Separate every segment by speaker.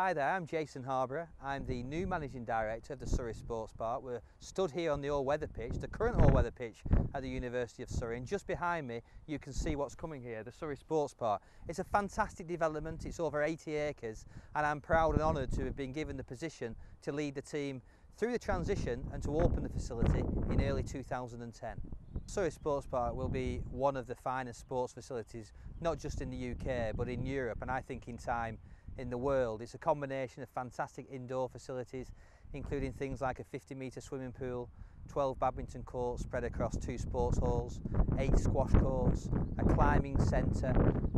Speaker 1: Hi there, I'm Jason Harborow. I'm the new Managing Director of the Surrey Sports Park. We're stood here on the all-weather pitch, the current all-weather pitch at the University of Surrey. And just behind me, you can see what's coming here, the Surrey Sports Park. It's a fantastic development. It's over 80 acres and I'm proud and honoured to have been given the position to lead the team through the transition and to open the facility in early 2010. Surrey Sports Park will be one of the finest sports facilities, not just in the UK, but in Europe and I think in time in the world. It's a combination of fantastic indoor facilities, including things like a 50 metre swimming pool, 12 badminton courts spread across two sports halls, eight squash courts, a climbing centre,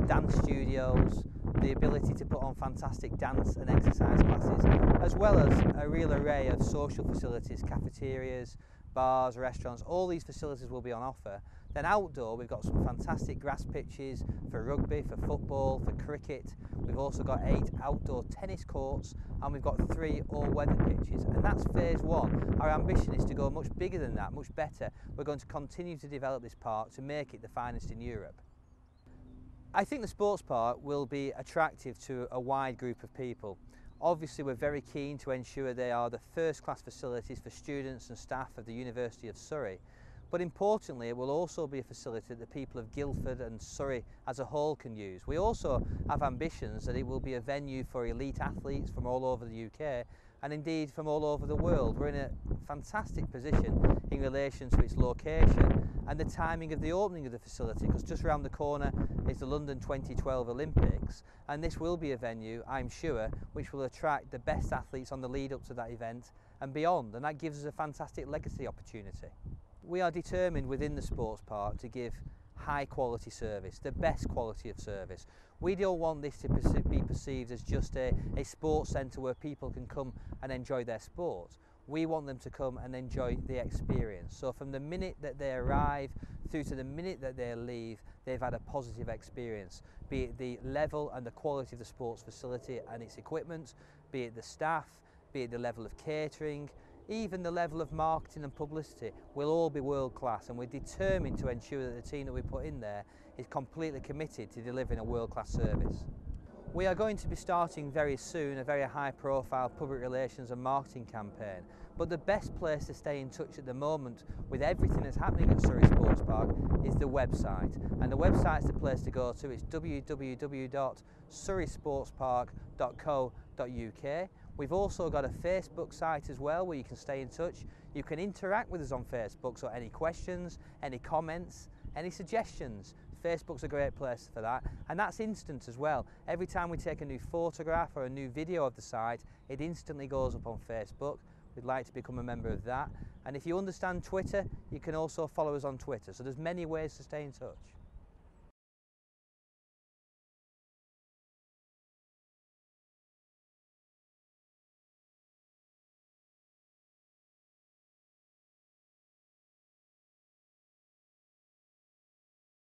Speaker 1: dance studios, the ability to put on fantastic dance and exercise classes, as well as a real array of social facilities, cafeterias, bars, restaurants, all these facilities will be on offer Then outdoor, we've got some fantastic grass pitches for rugby, for football, for cricket. We've also got eight outdoor tennis courts and we've got three all-weather pitches. And that's phase one. Our ambition is to go much bigger than that, much better. We're going to continue to develop this park to make it the finest in Europe. I think the sports park will be attractive to a wide group of people. Obviously we're very keen to ensure they are the first class facilities for students and staff of the University of Surrey. But importantly, it will also be a facility that the people of Guildford and Surrey as a whole can use. We also have ambitions that it will be a venue for elite athletes from all over the UK and indeed from all over the world. We're in a fantastic position in relation to its location and the timing of the opening of the facility because just around the corner is the London 2012 Olympics and this will be a venue, I'm sure, which will attract the best athletes on the lead up to that event and beyond and that gives us a fantastic legacy opportunity. We are determined within the sports park to give high quality service, the best quality of service. We don't want this to be perceived as just a, a sports centre where people can come and enjoy their sport. We want them to come and enjoy the experience. So from the minute that they arrive through to the minute that they leave, they've had a positive experience, be it the level and the quality of the sports facility and its equipment, be it the staff, be it the level of catering, even the level of marketing and publicity will all be world class and we're determined to ensure that the team that we put in there is completely committed to delivering a world class service. We are going to be starting very soon a very high profile public relations and marketing campaign but the best place to stay in touch at the moment with everything that's happening at Surrey Sports Park is the website and the website's the place to go to it's www.surreysportspark.co.uk We've also got a Facebook site as well where you can stay in touch. You can interact with us on Facebook, so any questions, any comments, any suggestions, Facebook's a great place for that and that's instant as well. Every time we take a new photograph or a new video of the site it instantly goes up on Facebook. We'd like to become a member of that and if you understand Twitter you can also follow us on Twitter so there's many ways to stay in touch.